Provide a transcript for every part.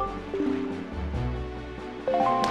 Thank you.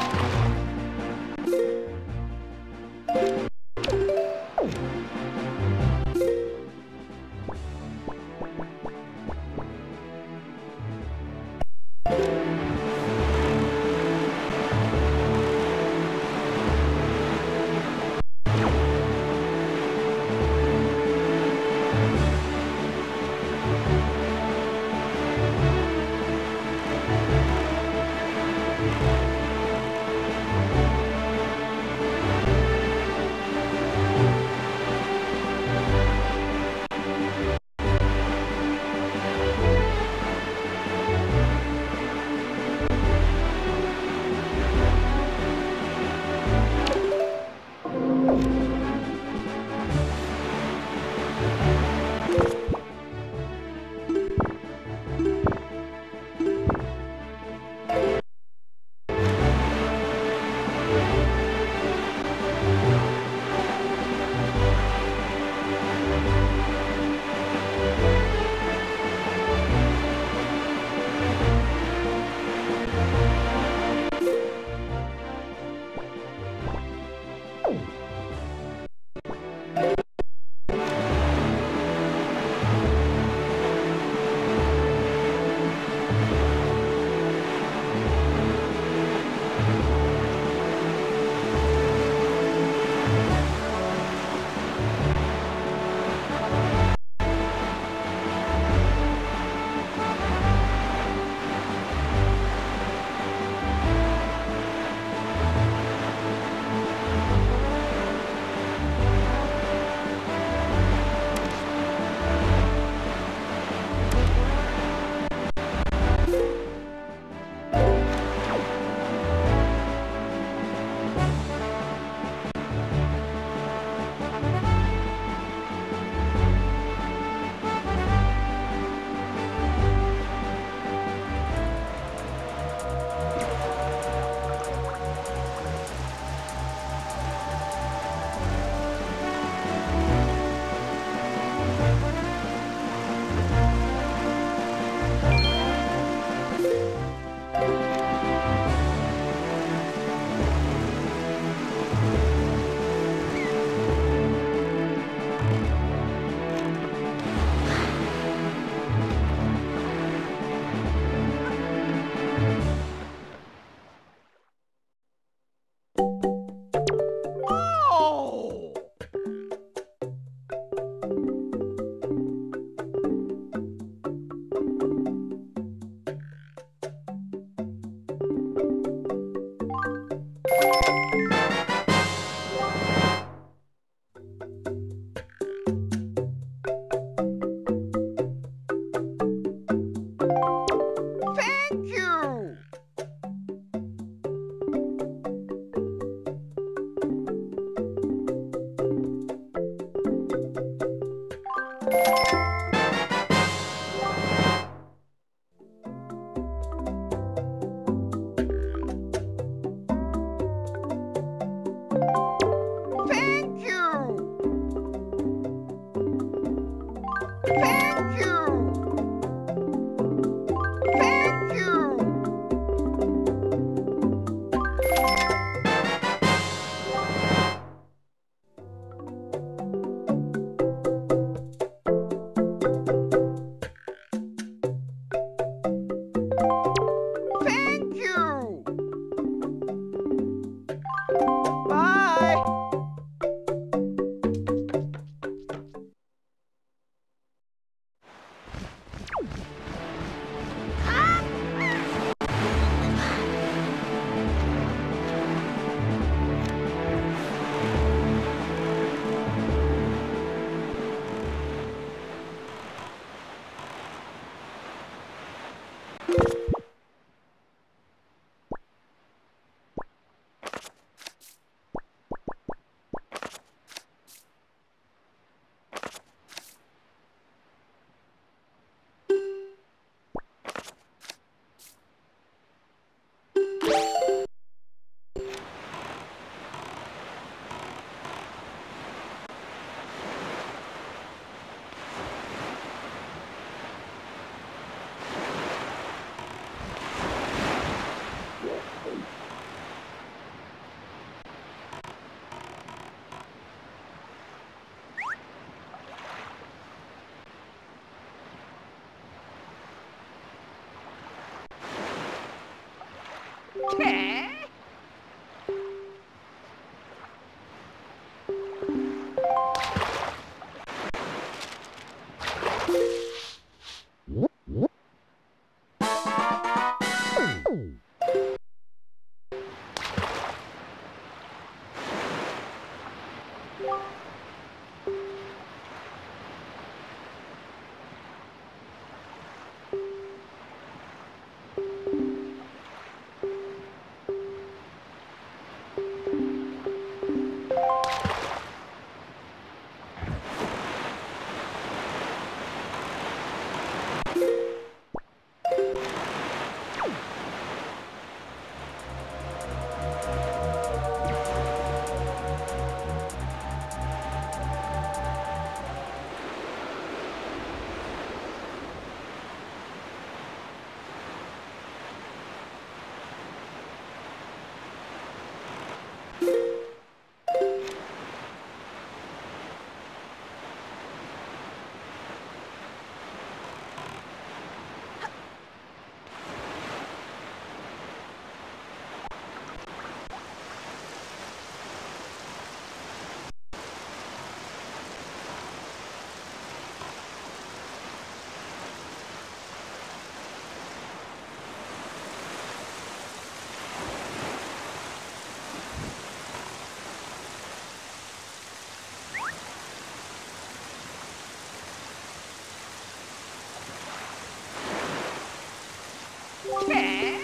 É.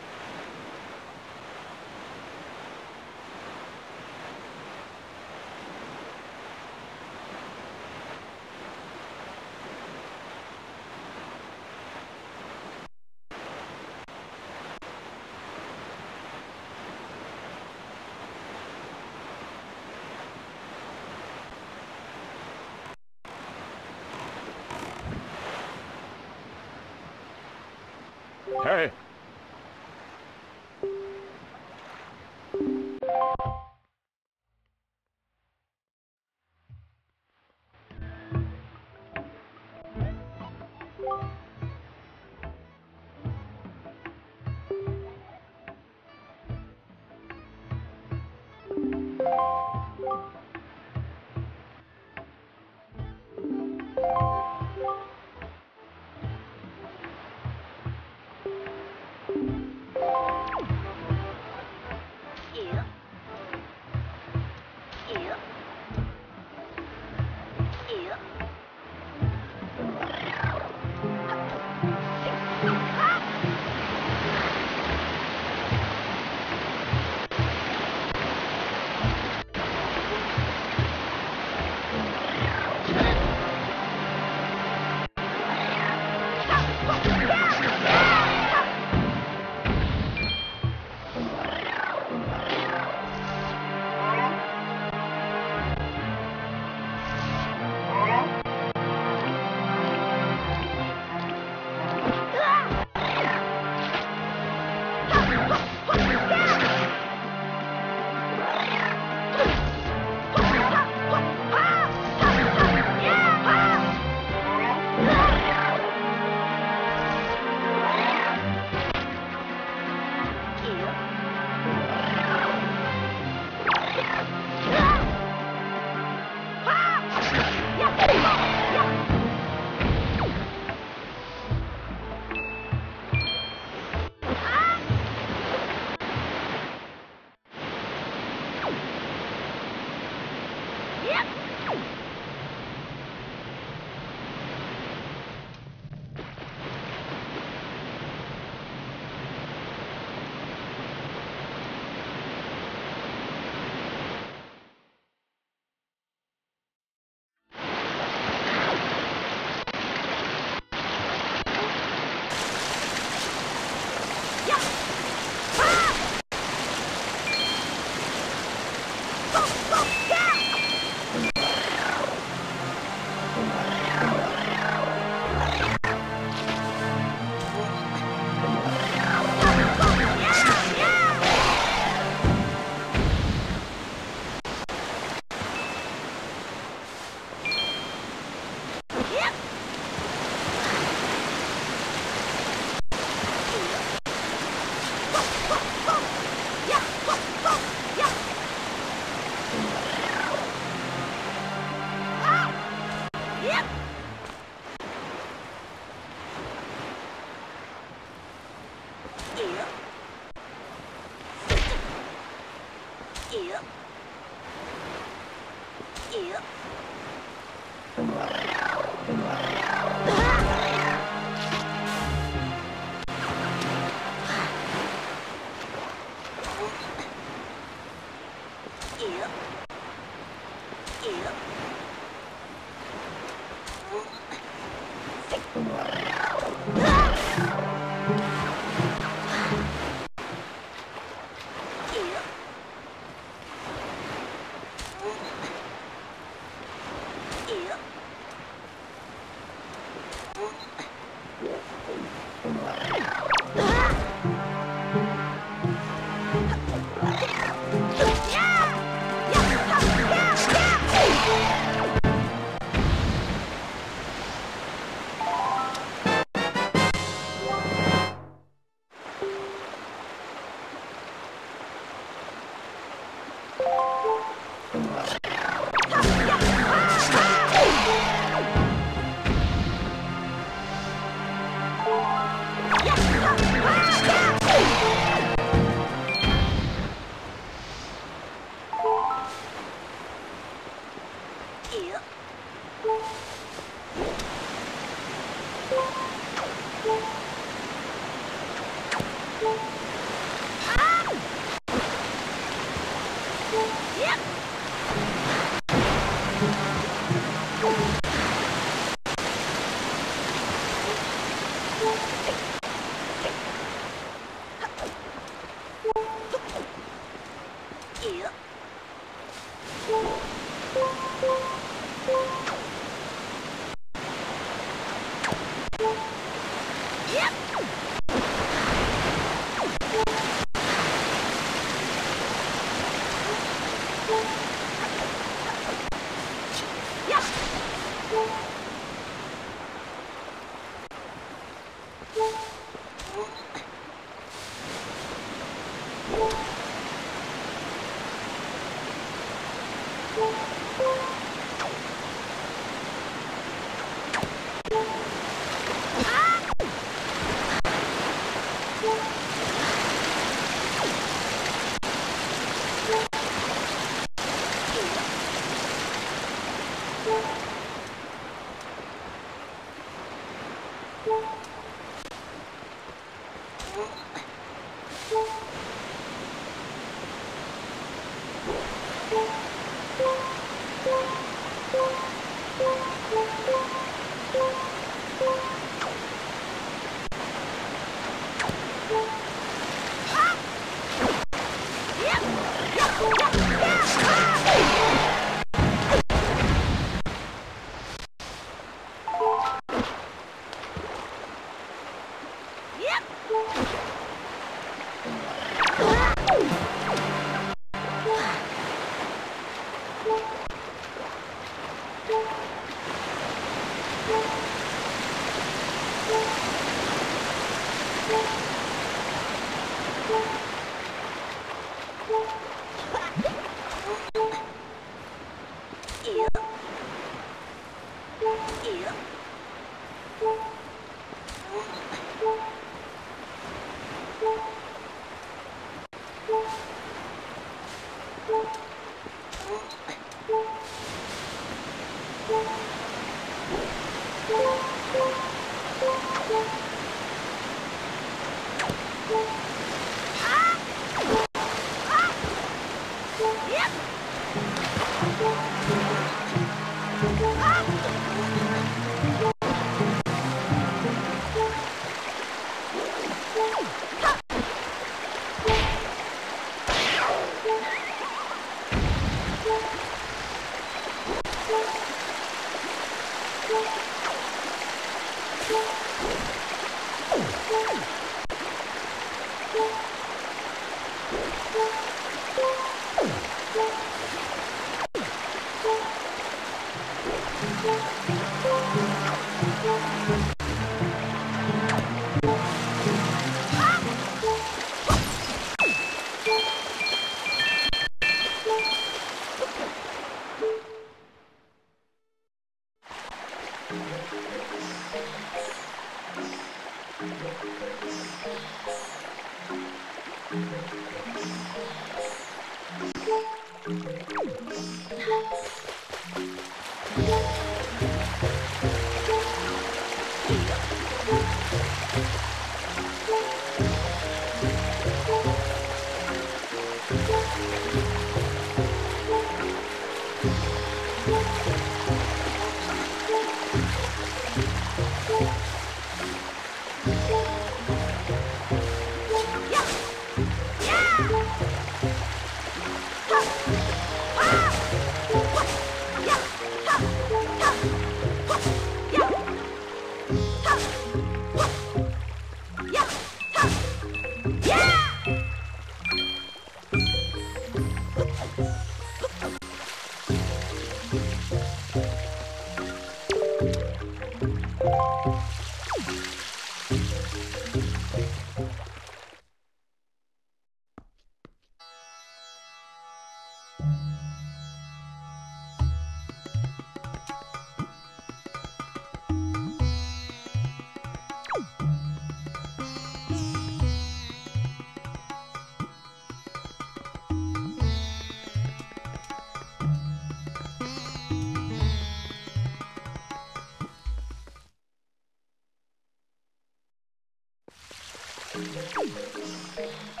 あ!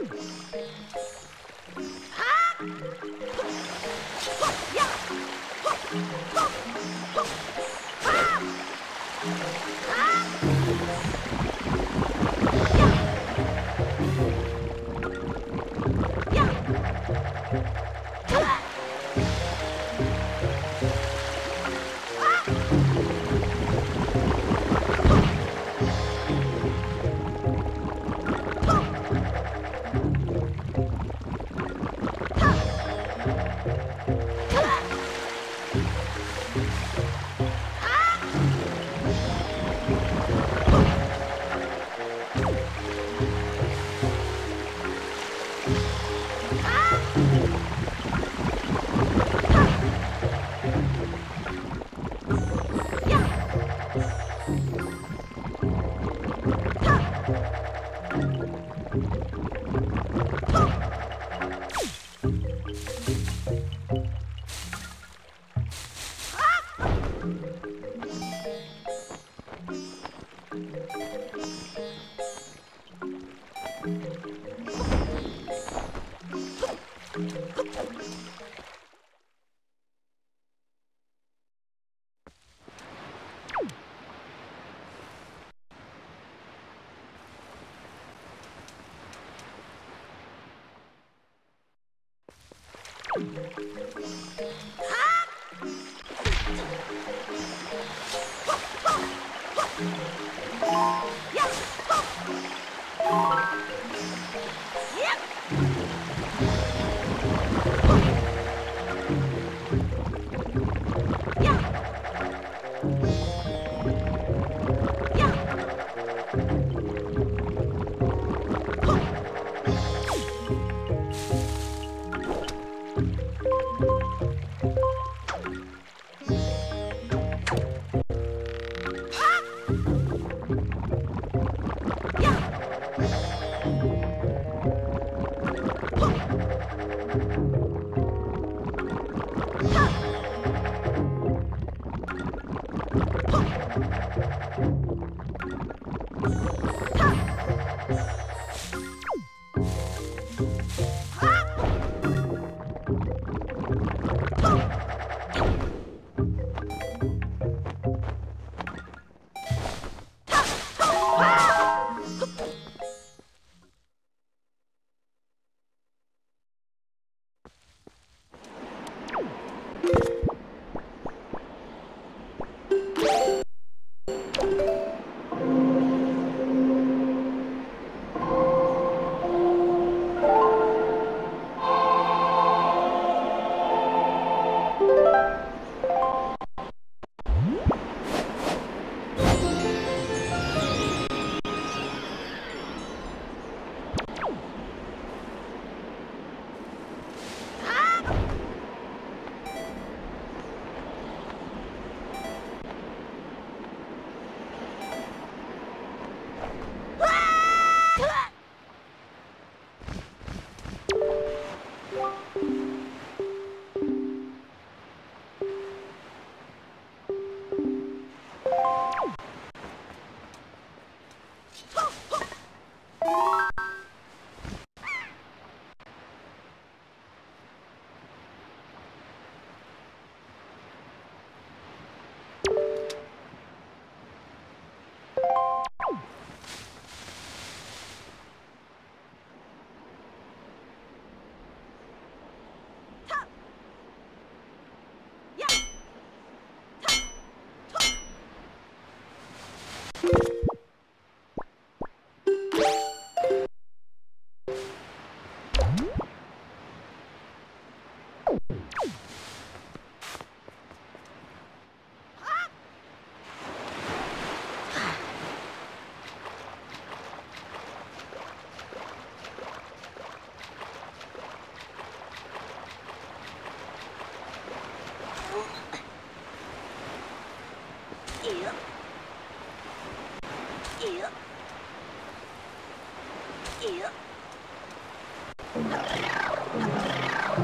Up!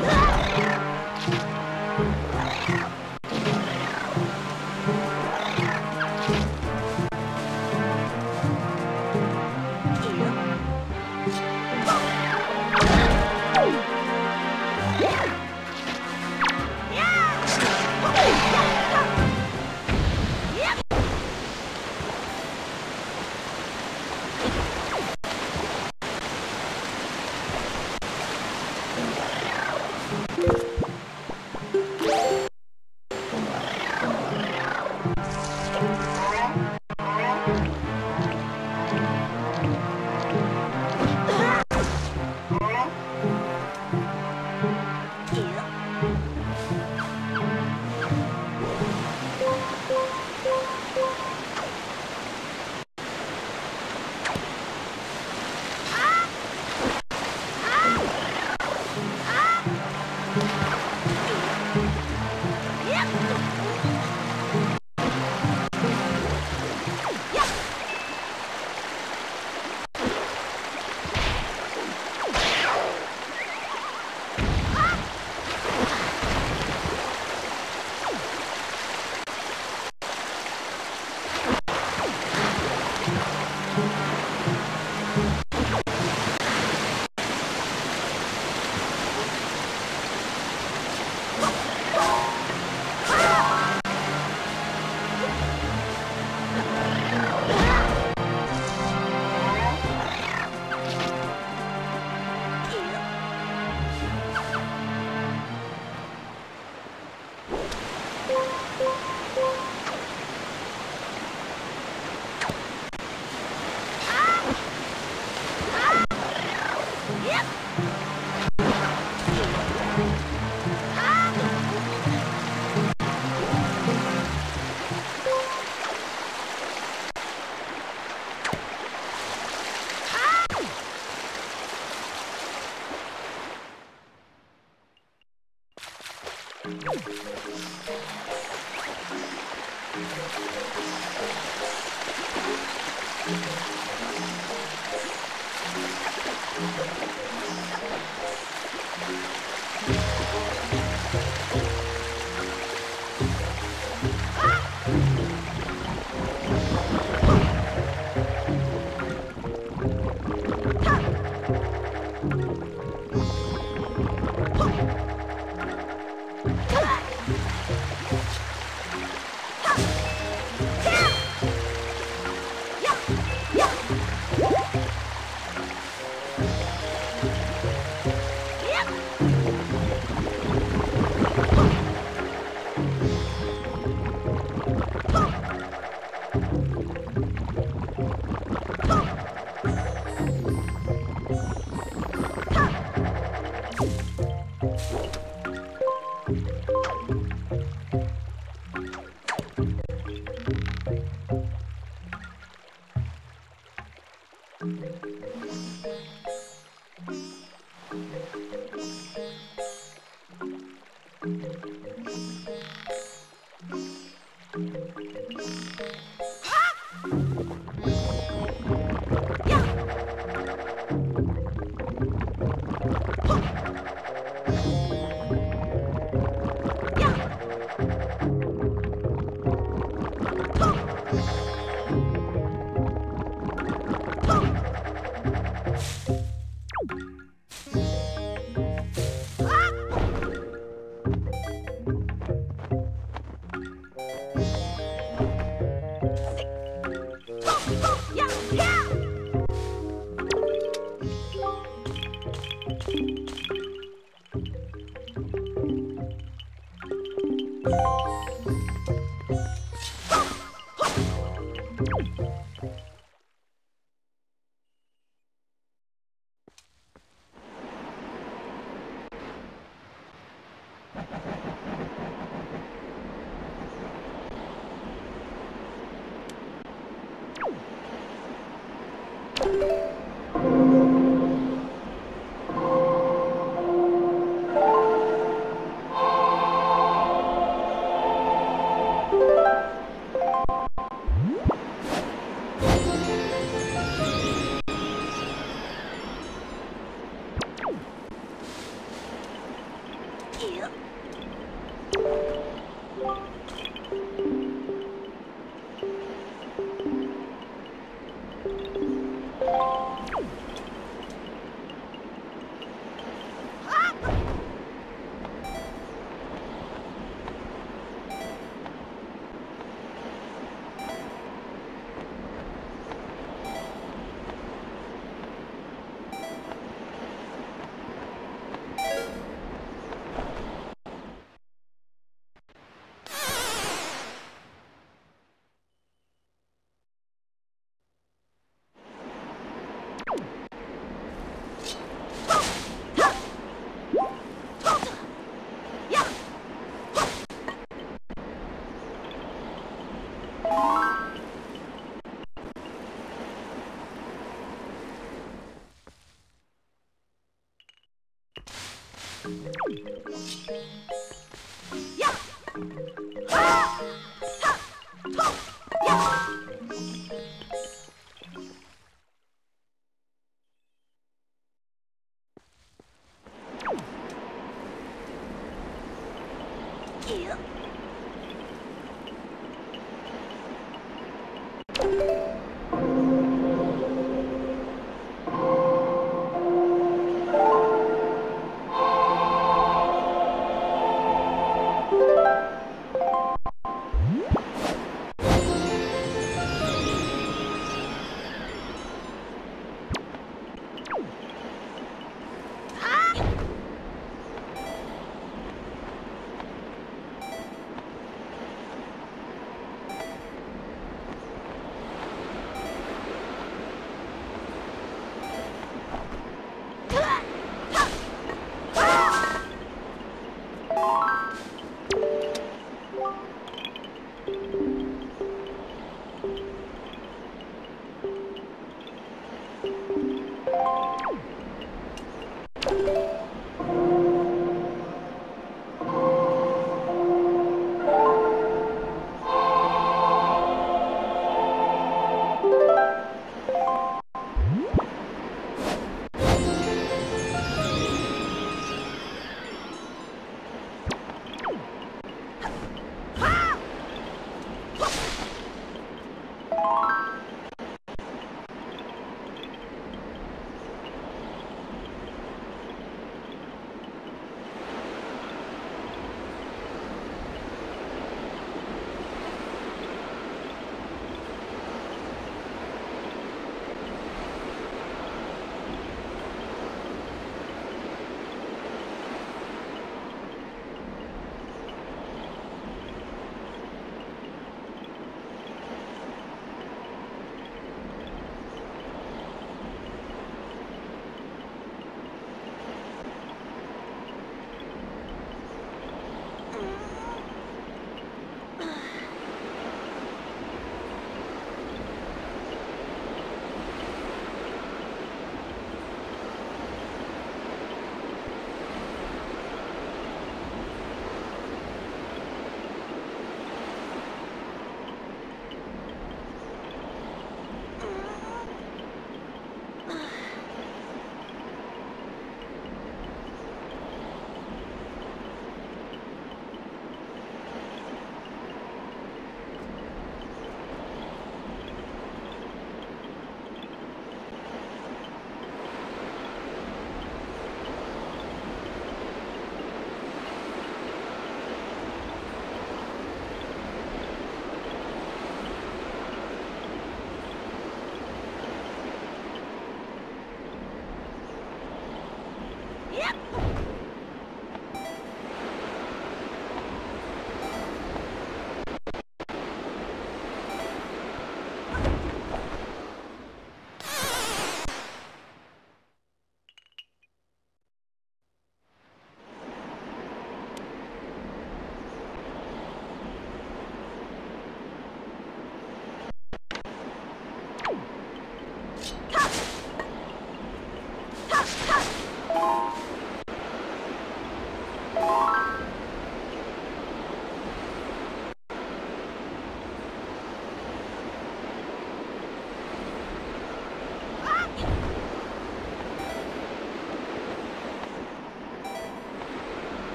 Ah! Yeah!